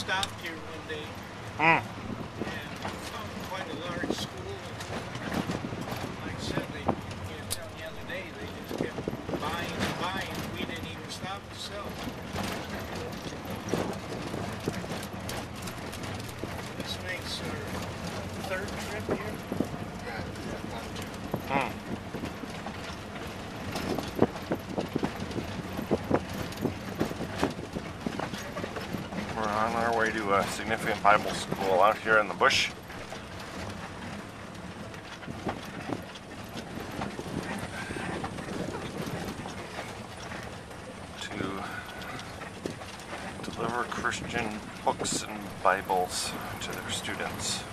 stopped here one day Mm. and found quite a large school. And like I said, they, you know, telling the other day, they just kept buying and buying. We didn't even stop to sell. This makes our third trip here. We're on our way to a significant Bible school out here in the bush. To deliver Christian books and Bibles to their students.